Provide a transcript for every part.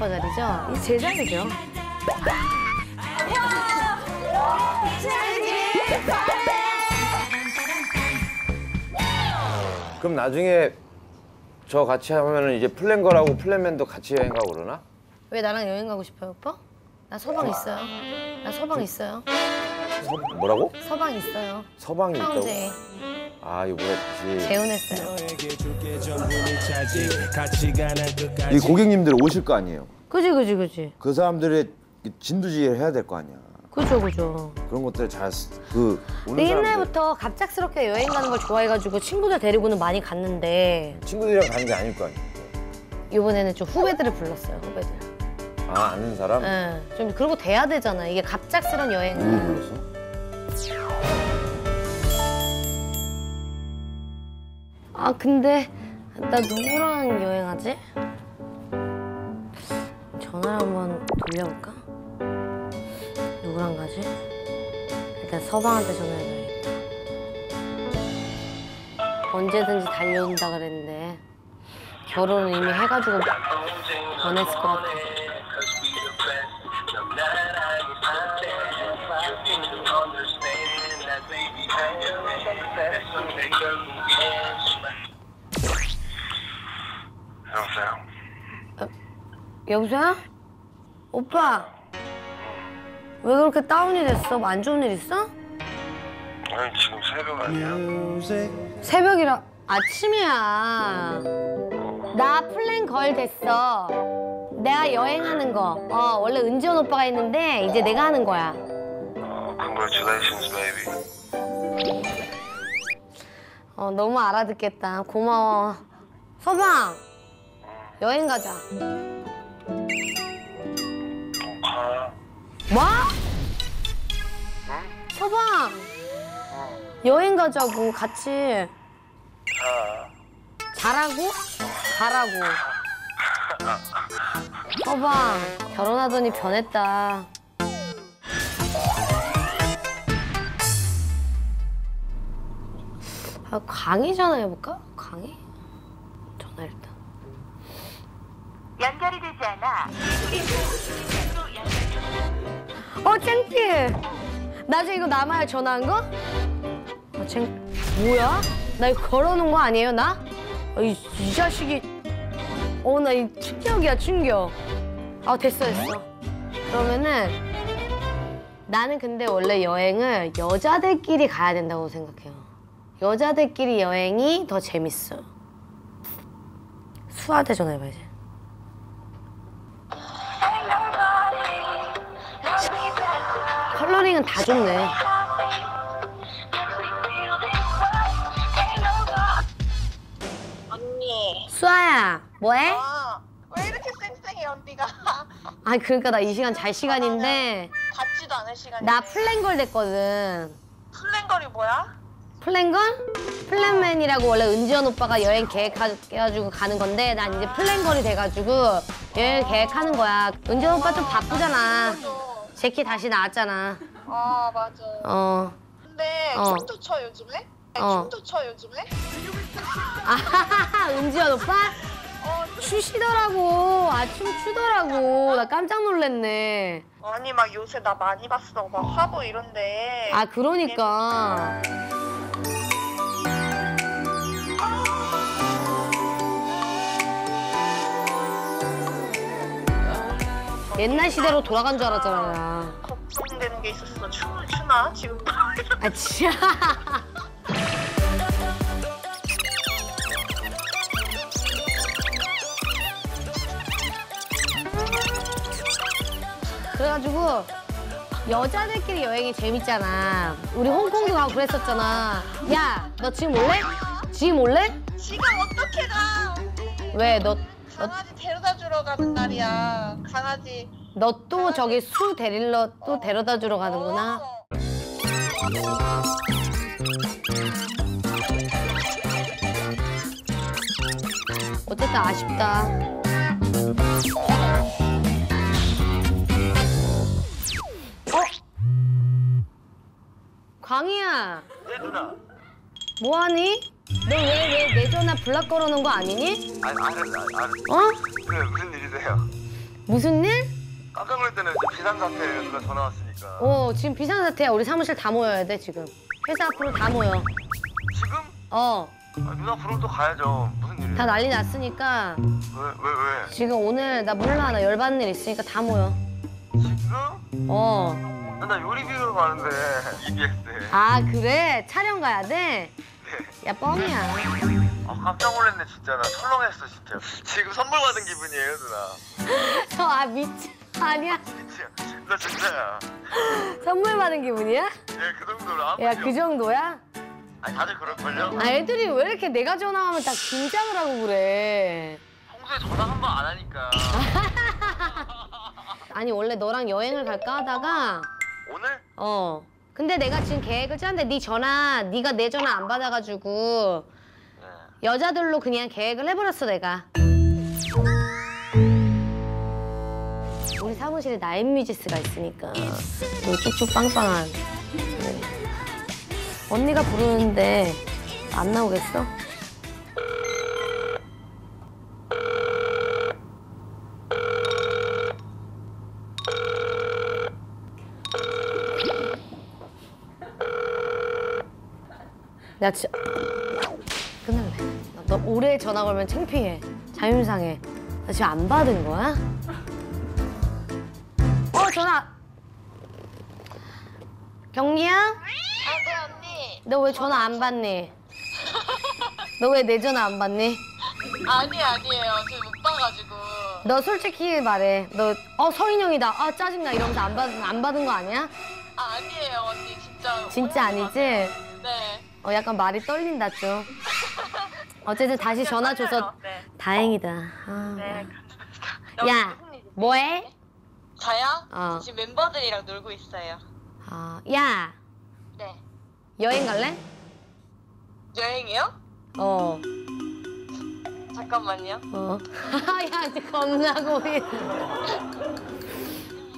오빠 자리죠? 이제 제 자리죠. 그럼 나중에 저 같이 하면은 이제 플랜걸하고 플랜맨도 같이 여행 가고 그러나? 왜 나랑 여행 가고 싶어요, 오빠? 나 서방 있어요. 나 서방 있어요. 뭐라고? 서방 있어요. 서방이 있다고? 형제 아 이번에 다시 재혼했어요. 이 고객님들 오실 거 아니에요? 그지 그지 그지. 그 사람들의 진두지휘를 해야 될 거 아니야. 그죠 그죠. 그런 것들 잘그 근데 옛날부터 갑작스럽게 여행 가는 걸 좋아해가지고 친구들 데리고는 많이 갔는데 친구들이랑 가는 게 아닐 거 아니야. 이번에는 좀 후배들을 불렀어요 후배들. 아 아는 사람? 예. 좀 그러고 돼야 되잖아. 이게 갑작스런 누구 여행은. 불렀어? 아 근데 나 누구랑 여행하지? 전화를 한번 돌려볼까? 누구랑 가지? 일단 서방한테 전화해봐야겠다. 언제든지 달려온다 그랬는데 결혼은 이미 해가지고 변했을 것 같아. 여 여보세요? 오빠 왜 그렇게 다운이 됐어? 뭐 안 좋은 일 있어? 아니 지금 새벽 아니야? 새벽이라 아침이야. 나 플랜 걸 됐어. 내가 여행하는 거. 어 원래 은지원 오빠가 했는데 이제 내가 하는 거야. 어, congratulations baby 어 너무 알아듣겠다. 고마워. 서방 여행 가자. 뭐? 서방 여행 가자고 같이. 자. 잘하고 가라고. 서방 결혼하더니 변했다. 아, 강의 전화해볼까? 강의? 전화 일단. 연결이 되지 않아 어 창피해. 나중에 이거 남아야 전화한 거? 어, 창 뭐야? 나 이거 걸어놓은 거 아니에요 나? 어, 이, 이 자식이 어 나 이 충격이야 충격. 아 됐어 됐어. 그러면은 나는 근데 원래 여행을 여자들끼리 가야 된다고 생각해요. 여자들끼리 여행이 더 재밌어. 수아한테 전화해봐야지. 컬러링은 다 좋네. 언니 수아야, 뭐해? 아, 왜 이렇게 쌩쌩해 언니가 아 그러니까 나 이 시간 잘 시간인데 같지도 않은 시간에 나 플랜걸 됐거든. 플랜걸이 뭐야? 플랜걸? 플랜맨이라고 원래 은지원 오빠가 여행 계획해가지고 가는 건데 난 이제 플랜걸이 돼가지고 여행 계획하는 거야. 은지원 오빠 좀 바쁘잖아. 젝키 다시 나왔잖아. 아 맞아 어. 근데 어. 춤도 춰 요즘에? 어. 춤도 춰 요즘에? 아하하 은지원 오빠? 어 추시더라고. 아 춤 추더라고. 나 깜짝 놀랐네. 아니 막 요새 나 많이 봤어 막 화보 이런데 아 그러니까. 옛날 시대로 돌아간 줄 알았잖아. 나. 걱정되는 게 있었어 춤을 추나 지금 아 진짜. 그래가지고 여자들끼리 여행이 재밌잖아. 우리 홍콩도 가고 그랬었잖아. 야, 너 지금 올래? 지금 올래? 지금 어떻게 가 왜? 너, 너, 강아지 데려다 주러 가는 날이야 강아지 너 또 저기 수 데릴러 또 데려다 주러 가는구나. 어. 어쨌든 아쉽다. 어? 광희야, 네 누나 뭐하니? 너 왜 왜 내 전화 블락 걸어놓은 거 아니니? 아니 아니 아니 어? 왜 무슨 일이세요? 무슨 일? 깜짝 놀랄 때는 이제 비상사태 누가 전화 왔으니까. 어 지금 비상사태야. 우리 사무실 다 모여야 돼 지금. 회사 앞으로 다 모여. 지금? 어. 아, 누나 부르면 또 가야죠. 무슨 일이에요? 다 난리 났으니까 왜, 왜, 왜? 지금 오늘 나 몰라 나 열받는 일 있으니까 다 모여. 지금? 어. 나, 나 요리 비우러 가는데, EBS에. 아 그래 촬영 가야 돼? 야 뻥이야. 아, 깜짝 놀랐네, 진짜. 나 철렁했어, 진짜. 지금 선물 받은 기분이에요, 누나. 저 아 미친 아니야. 진짜. 나 진짜야. 선물 받은 기분이야? 예, 그 정도로 아무 야일그 없- 정도야? 아니, 다들 그럴걸요? 아 애들이 왜 이렇게 내가 전화하면 다 긴장을 하고 그래? 평소에 전화 한 번 안 하니까. 아니 원래 너랑 여행을 갈까 하다가 오늘? 어 근데 내가 지금 계획을 짰는데 네 전화 네가 내 전화 안 받아가지고 네. 여자들로 그냥 계획을 해버렸어 내가 우리 사무실에 나인뮤지스가 있으니까 또 쭉쭉 빵빵한 네. 언니가 부르는데 안 나오겠어? 나 진짜 끝날래. 너 올해 전화 걸면 창피해. 자존상해. 나 지금 안 받은 거야? 어 전화. 경리야? 아, 네, 언니. 너 왜 전화 안 받니? 너 왜 내 전화 안 받니? 아니, 아니에요. 지금 못 봐가지고. 너 솔직히 말해. 너 어 서인영이다. 아 짜증나 이러면서 안 받은 안 받은 거 아니야? 아, 아니에요, 언니. 진짜. 진짜 아니지? 네. 어 약간 말이 떨린다 좀. 어쨌든 다시 전화 줘서 네. 다행이다. 아, 네. 야 뭐해? 저요? 어. 지금 멤버들이랑 놀고 있어요. 아, 야 네. 여행 갈래? 여행이요? 어. 잠깐만요. 어. 야, 이제 겁나 고민.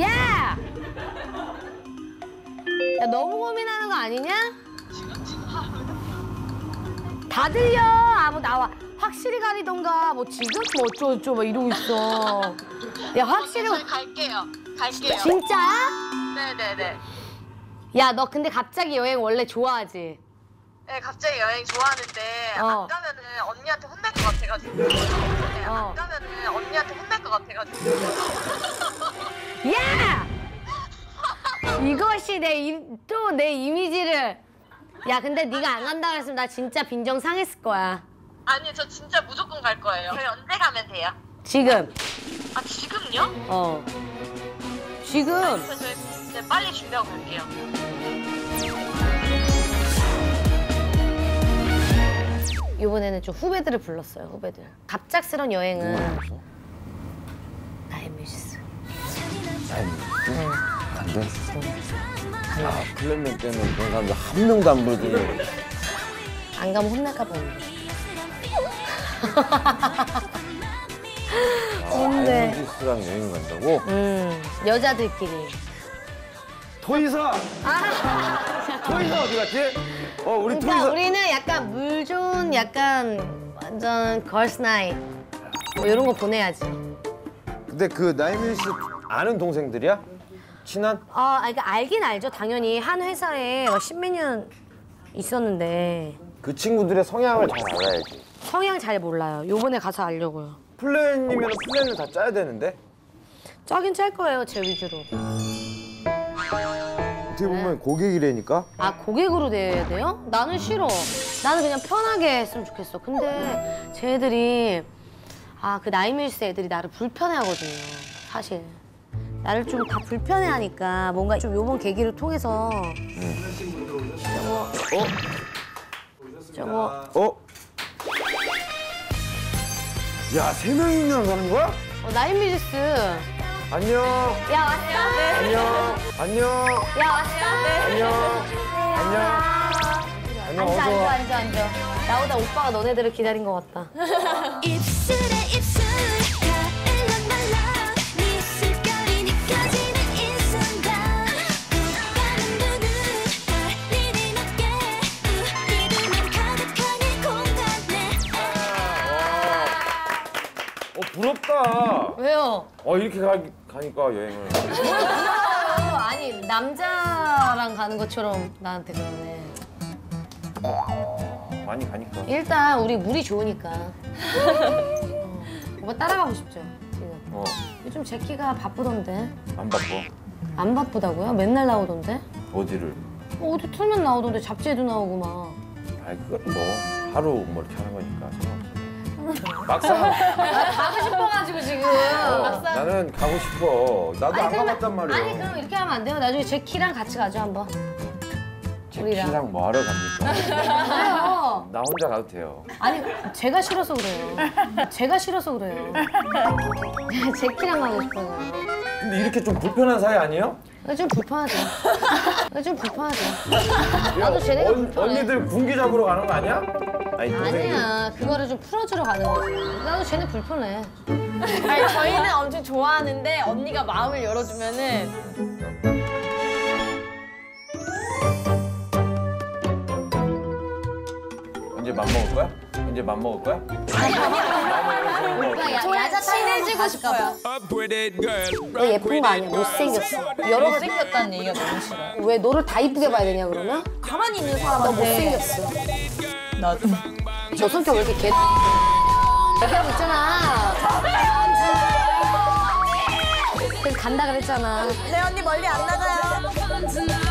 야! 야, 너무 고민하는 거 아니냐? 다 들려. 아무 나와. 확실히 가리던가. 뭐 지금 뭐 어쩌고저쩌고 막 이러고 있어. 야, 확실히. 저희 갈게요. 갈게요. 진짜야? 네네네. 야, 너 근데 갑자기 여행 원래 좋아하지? 네, 갑자기 여행 좋아하는데 어. 안 가면은 언니한테 혼날 것 같아가지고. 네, 어. 안 가면은 언니한테 혼날 것 같아가지고. 야! 이것이 내 또 내 이미지를 야 근데 네가 안 간다 그랬으면 나 진짜 빈정 상했을 거야. 아니, 저 진짜 무조건 갈 거예요. 저희 언제 가면 돼요? 지금. 아, 지금요? 어. 지금. 그래서 저희 네, 빨리 준비하고 갈게요. 이번에는 좀 후배들을 불렀어요 후배들. 갑작스런 여행은. 나의 뮤지스. 안 돼? 아, 플랜맨 때문에 그런 사람들 한 명도 안 부르더니 안 가면 혼날까 봐 근데 아이언지스랑 여행 간다고? 음 여자들끼리 토이사! 토이사 어디 갔지? 어, 우리 그러니까 토이사. 우리는 약간 물 좋은 약간 완전 걸스 나이 뭐 이런 거 보내야지 근데 그 나이미스 아는 동생들이야? 친한? 아, 아, 그러니까 알긴 알죠. 당연히 한 회사에 막 십몇 년 있었는데 그 친구들의 성향을 잘 알아야지. 성향 잘 몰라요. 요번에 가서 알려고요. 플랜이면 플랜을 다 짜야 되는데? 짜긴 짤 거예요, 제 위주로. 어떻게 보면 고객이라니까? 아, 고객으로 돼야 돼요? 나는 싫어. 나는 그냥 편하게 했으면 좋겠어. 근데 쟤들이 아, 그 나이 밀스 애들이 나를 불편해 하거든요. 사실. 나를 좀 다 불편해 하니까 뭔가 좀 요번 계기를 통해서 저거 어? 저거 어? 야, 세 명이나 가는 거야? 어, 나이밀스 안녕. 야, 왔어? 안녕. 안녕. 야, 왔어? 안녕. 안녕. 안녕. 앉아, 어서 와. 앉아, 앉아, 앉아. 나보다 오빠가 너네들을 기다린 것 같다. 입술에 입술 부럽다. 왜요? 어 이렇게 가, 가니까 여행을. 어, 아니 남자랑 가는 것처럼 나한테 그러네. 많이 가니까. 일단 우리 물이 좋으니까. 어, 오빠 따라가고 싶죠 지금. 어, 요즘 제키가 바쁘던데. 안 바빠. 안 바쁘다고요? 맨날 나오던데? 어디를? 어, 어디 틀면 나오던데 잡지에도 나오고 막. 아이 그건 뭐 하루 뭐 이렇게 하는 거니까 상관없어. 막상 가고 싶어가지고 지금. 어, 나는 가고 싶어. 나도 안 가봤단 말이야. 아니 그럼 이렇게 하면 안 돼요? 나중에 제키랑 같이 가죠 한번. 우리랑. 제키랑 뭐 하러 갑니까? 그래요. 나 혼자 가도 돼요. 아니 제가 싫어서 그래요. 제가 싫어서 그래요. 제키랑 가고 싶어요. 근데 이렇게 좀 불편한 사이 아니에요? 좀 불편하죠. 좀 불편하죠. 나도 쟤네가 언, 불편해. 언니들 군기 잡으러 가는 거 아니야? 아니 동생들. 아니야. 그거를 좀 풀어주러 가는 거지. 나도 쟤네 불편해. 아니 저희는 엄청 좋아하는데 언니가 마음을 열어주면은 언제 맘 먹을 거야? 언제 맘 먹을 거야? 오빠 야, 야자 친해지고 싶어요. Up with it, girl. 너 예쁜 거 아니야. 못생겼어. 여러 가지 못생겼다는 얘기가 너무 싫어. 왜 너를 다 이쁘게 봐야 되냐 그러면? 가만히 있는 너 사람한테 못생겼어. 나도 저 성격 왜 이렇게 개 얘기하고 있잖아. 그래서 간다 그랬잖아. 네 언니 멀리 안 나가요.